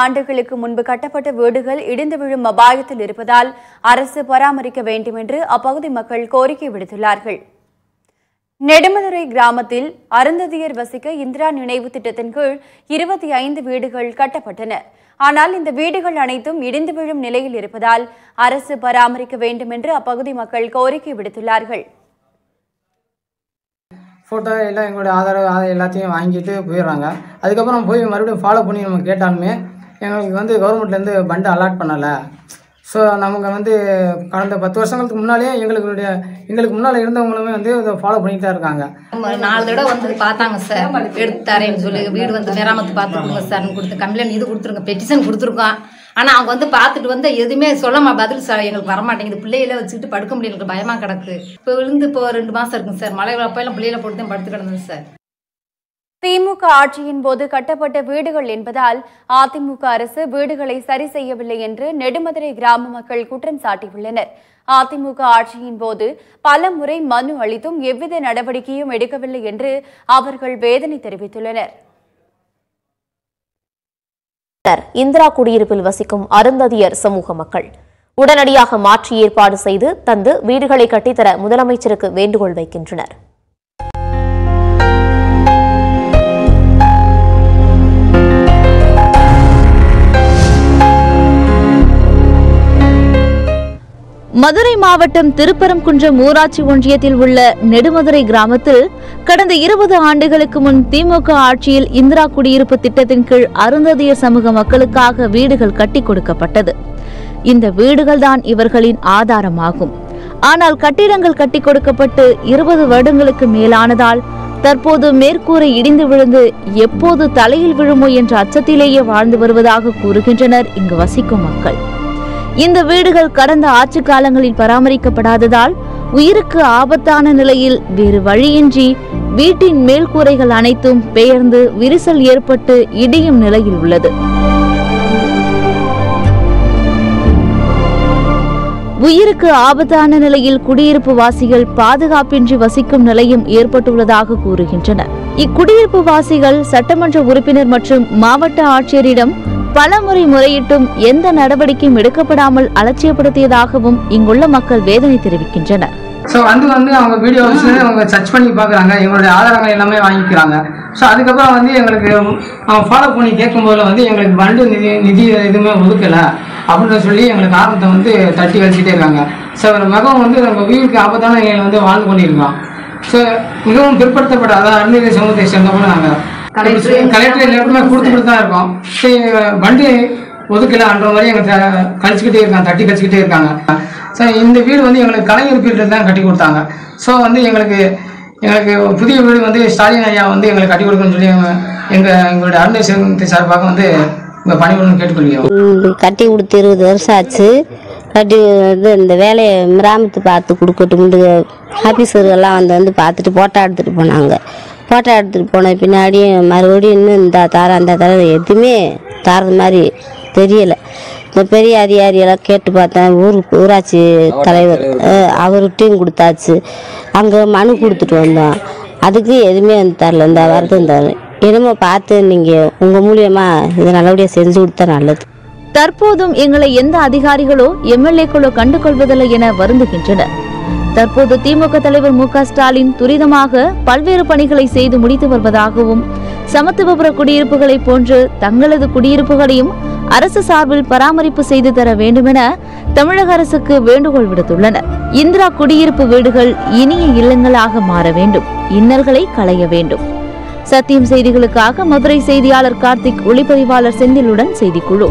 ஆண்டுகளுக்கு முன்பு கட்டப்பட்ட வீடுகள் இடிந்து விழும் அபாயத்தில் இருப்பதால் அரசு பராமரிக்க வேண்டும் என்று அப்பகுதி மக்கள் கோரிக்கை விடுத்துள்ளார்கள். நெடுமதுரை கிராமத்தில் அருந்ததியர் வசிக்க இந்திரா நினைவு திட்டத்தின் கீழ் இருபத்தி ஐந்து வீடுகள் கட்டப்பட்டன. ஆனால் இந்த வீடுகள் அனைத்தும் இடிந்து விழும் நிலையில் இருப்பதால் அரசு பராமரிக்க வேண்டும் என்று அப்பகுதி மக்கள் கோரிக்கை விடுத்துள்ளார்கள். ஃபோட்டோ எல்லாம் எங்களுடைய ஆதார ஆதார் எல்லாத்தையும் வாங்கிட்டு போயிடுறாங்க. அதுக்கப்புறம் போய் மறுபடியும் ஃபாலோ பண்ணி நம்ம கேட்டாலுமே எங்களுக்கு வந்து கவர்மெண்ட்லேருந்து பண்டு அலாட் பண்ணலை. ஸோ நமக்கு வந்து கடந்த பத்து வருஷங்களுக்கு முன்னாலே எங்களுடைய எங்களுக்கு முன்னால் இருந்தவங்களுமே வந்து இதை ஃபாலோ பண்ணிட்டு தான் இருக்காங்க. நாலு தடவை வந்து பார்த்தாங்க சார். எடுத்து தரேன்னு சொல்லி வீடு வந்து மேராமத்து பார்த்து சார்னு கொடுத்து கம்ப்ளைண்ட் இது கொடுத்துருங்க பெட்டிஷன் கொடுத்துருக்கோம். ஆனால் அவங்க வந்து பார்த்துட்டு வந்து எதுவுமே சொல்லமா பதில் சார் எங்களுக்கு வரமாட்டேங்குது. பிள்ளையில வச்சுக்கிட்டு படுக்க முடியல எங்களுக்கு பயமா கிடக்கு. இப்போ விழுந்து இப்போ ரெண்டு மாசம் இருக்குங்க சார். மழை அப்பெல்லாம் பிள்ளையில போட்டு தான் படுத்து கிடந்தது சார். திமுக ஆட்சியின் போது கட்டப்பட்ட வீடுகள் என்பதால் அதிமுக அரசு வீடுகளை சரி செய்யவில்லை என்று நெடுமதுரை கிராம மக்கள் குற்றம் சாட்டியுள்ளனர். அதிமுக ஆட்சியின் போது பல முறை மனு அளித்தும் எவ்வித நடவடிக்கையும் எடுக்கவில்லை என்று அவர்கள் வேதனை தெரிவித்துள்ளனர். இந்திரா குடியிருப்பில் வசிக்கும் அருந்ததியர் சமூக மக்கள். உடனடியாக மாற்றி ஏற்பாடு செய்து தந்து வீடுகளை கட்டித்தர முதலமைச்சருக்கு வேண்டுகோள் வைக்கின்றனர். மதுரை மாவட்டம் திருப்பரங்குன்றம் ஊராட்சி ஒன்றியத்தில் உள்ள நெடுமதுரை கிராமத்தில் கடந்த இருபது ஆண்டுகளுக்கு முன் திமுக ஆட்சியில் இந்திரா குடியிருப்பு திட்டத்தின் கீழ் அருந்ததிய சமூக மக்களுக்காக வீடுகள் கட்டி கொடுக்கப்பட்டது. இந்த வீடுகள்தான் இவர்களின் ஆதாரமாகும். ஆனால் கட்டிடங்கள் கட்டி கொடுக்கப்பட்டு இருபது வருடங்களுக்கு மேலானதால் தற்போது மேற்கூரை இடிந்து விழுந்து எப்போது தலையில் விழுமோ என்ற அச்சத்திலேயே வாழ்ந்து வருவதாக கூறுகின்றனர் இங்கு வசிக்கும் மக்கள். இந்த வீடுகள் கடந்த ஆட்சி காலங்களில் பராமரிக்கப்படாததால் உயிருக்கு ஆபத்தான நிலையில் வேறு வழியின்றி வீட்டின் மேல்கூரைகள் அனைத்தும் பெயர்ந்து விரிசல் ஏற்பட்டு இடியும் நிலையில் உள்ளது. உயிருக்கு ஆபத்தான நிலையில் குடியிருப்பு வாசிகள் பாதுகாப்பின்றி வசிக்கும் நிலையும் ஏற்பட்டுள்ளதாக கூறுகின்றனர். இக்குடியிருப்பு வாசிகள் சட்டமன்ற உறுப்பினர் மற்றும் மாவட்ட ஆட்சியரிடம் பலமுறை முறையிட்டும் எந்த நடவடிக்கையும் எடுக்கப்படாமல் அலட்சியப்படுத்தியதாகவும் இங்குள்ள மக்கள் வேதனை தெரிவிக்கின்றனர். ஸோ வந்து வந்து அவங்க வீடியோ அவங்க சர்ச் பண்ணி பார்க்குறாங்க. எங்களுடைய ஆதாரங்கள் எல்லாமே வாங்கிக்கிறாங்க. ஸோ அதுக்கப்புறம் வந்து எங்களுக்கு அவங்க ஃபாலோ பண்ணி கேட்கும்போது வந்து எங்களுக்கு பண்டு நிதி நிதி எதுவுமே ஒதுக்கலை அப்படின்னு சொல்லி எங்களுக்கு ஆரம்பத்தை வந்து தட்டி வச்சுட்டே இருக்காங்க. ஸோ மகம் வந்து நம்ம வீட்டுக்கு ஆபத்தான நிலையில் வந்து வாழ்ந்து கொண்டிருக்கோம் ஸோ மிகவும் பிற்படுத்தப்படாத அதாவது சமூகத்தை சேர்ந்தவங்க நாங்கள் கலெக்டர் எல்லாருக்குமே கொடுத்துக்கிட்டு தான் இருக்கோம். சரி வண்டி ஒதுக்கலான்ற மாதிரி எங்களை கழிச்சுக்கிட்டே இருக்காங்க தட்டி கழிச்சுக்கிட்டே இருக்காங்க. ஸோ இந்த வீடு வந்து எங்களுக்கு கலைஞர் வீட்டில் தான் கட்டி கொடுத்தாங்க. ஸோ வந்து எங்களுக்கு எங்களுக்கு புதிய வீடு வந்து ஸ்டாலின் ஐயா வந்து எங்களுக்கு கட்டி கொடுக்கணும்னு சொல்லி எங்கள் எங்களுடைய அருணை சமூகத்தை சார்பாக வந்து உங்கள் பணிபுரியும் கேட்டுக்கொள்கிறோம். கட்டி கொடுத்து இருபது வருஷம் ஆச்சு. கட்டி இது இந்த வேலையை மிராமத்து பார்த்து கொடுக்கட்டும் ஆஃபீஸர்கள்லாம் வந்து வந்து பார்த்துட்டு போட்டோ எடுத்துகிட்டு போனாங்க. போட்டோ எடுத்துகிட்டு போன பின்னாடி மறுபடியும் இன்னும் இந்த தாரம் அந்த தாரம் எதுவுமே தாரது மாதிரி தெரியலை. இந்த பெரிய அதிகாரியெல்லாம் கேட்டு பார்த்தேன் ஊர் ஊராட்சி தலைவர் அவர்கிட்டையும் கொடுத்தாச்சு. அங்கே மனு கொடுத்துட்டு வந்தோம் அதுக்கு எதுவுமே வந்து தரல இந்த வரது இந்த என்னமோ பார்த்து நீங்கள் உங்கள் மூலியமாக இதை நல்லபடியாக செஞ்சு கொடுத்தா நல்லது. தற்போதும் எங்களை எந்த அதிகாரிகளோ எம்எல்ஏக்களோ கண்டுகொள்வதில்லை என வருந்துகின்றனர். தற்போது திமுக தலைவர் மு க ஸ்டாலின் துரிதமாக பல்வேறு பணிகளை செய்து முடித்து வருவதாகவும் சமத்துவபுர குடியிருப்புகளைப் போன்று தங்களது குடியிருப்புகளையும் அரசு சார்பில் பராமரிப்பு செய்து தர வேண்டுமென தமிழக அரசுக்கு வேண்டுகோள் விடுத்துள்ளனர். இந்திரா குடியிருப்பு வீடுகள் இனிய இல்லங்களாக மாற வேண்டும். இன்னல்களை களைய வேண்டும். சத்தியம் செய்திகளுக்காக மதுரை செய்தியாளர் கார்த்திக் ஒளிப்பதிவாளர் செந்திலுடன் செய்திக்குழு.